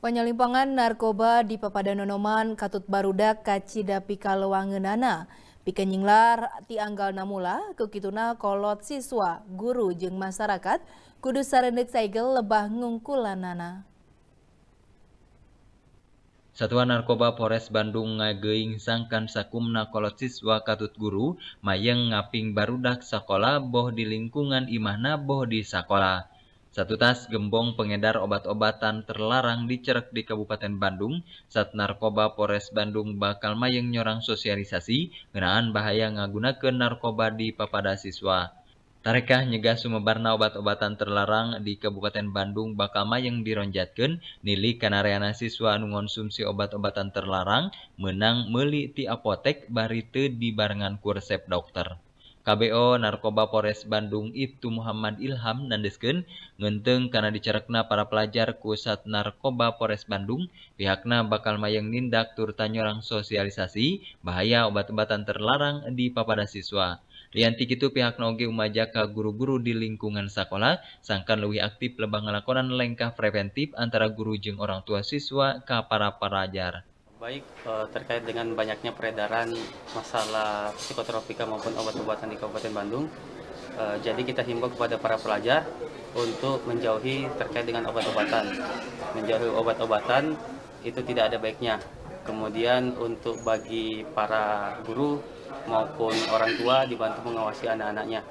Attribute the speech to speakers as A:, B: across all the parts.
A: Penyelimpangan narkoba di Papadanonoman Katut Barudak Kacida Pikalewangenana. Pikenyinglar ti anggal namula kukituna kolot siswa, guru jeng masyarakat kudu sarendek saigel lebah ngungkulanana.
B: Satuan Narkoba Polres Bandung ngageing sangkan sakumna kolot siswa katut guru mayeng ngaping barudak sekolah boh di lingkungan imahna boh di sekolah. Satu tas gembong pengedar obat-obatan terlarang dicerek di Kabupaten Bandung, saat narkoba Polres Bandung bakal mayeng nyorang sosialisasi ngenaan bahaya ngagunakeun narkoba di papada siswa. Tarekah nyegah sumebarna obat-obatan terlarang di Kabupaten Bandung bakal mayeng dironjatkeun nili kanareana siswa anu obat-obatan terlarang menang meuli ti apotek bari teu dibarengan ku resep dokter. KBO Narkoba Polres Bandung itu Muhammad Ilham nandeskeun ngenteng karena dicerekna para pelajar kusat Narkoba Polres Bandung pihakna bakal mayang nindak turta nyorang sosialisasi bahaya obat-obatan terlarang di papada siswa. Lianti itu pihak noge umaja guru-guru di lingkungan sekolah sangkan lebih aktif lebah ngelakonan lengkah preventif antara guru jeng orang tua siswa ke para pelajar.
C: Baik, eh, terkait dengan banyaknya peredaran masalah psikotropika maupun obat-obatan di Kabupaten Bandung, eh, jadi kita himbau kepada para pelajar untuk menjauhi terkait dengan obat-obatan. Menjauhi obat-obatan itu tidak ada baiknya. Kemudian untuk bagi para guru maupun orang tua dibantu mengawasi anak-anaknya.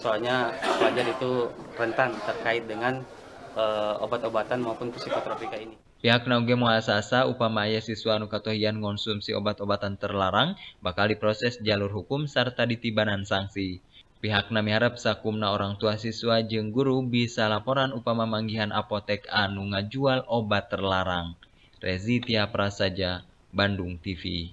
C: Soalnya pelajar itu rentan terkait dengan uh, obat-obatan maupun psikotropika ini.
B: Pihak nauge muasasa upamaya siswa anu katohian ngonsumsi obat-obatan terlarang bakal diproses jalur hukum serta ditibanan sanksi. Pihak nami harap sakumna orang tua siswa jeung guru bisa laporan upama manggihan apotek anu ngajual obat terlarang. Rezi Tia Prasaja, Bandung TV.